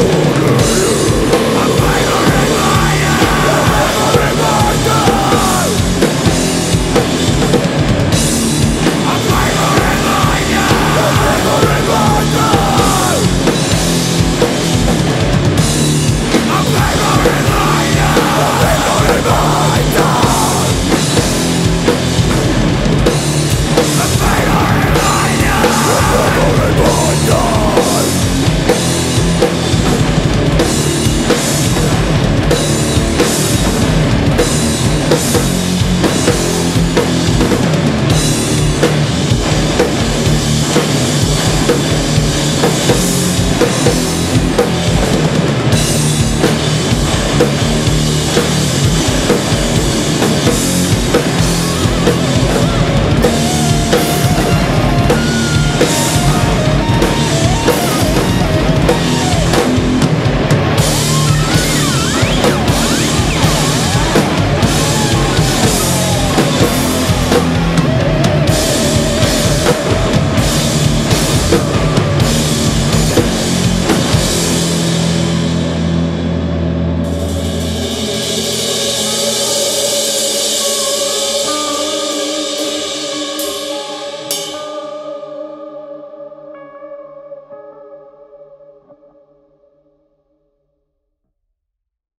Oh,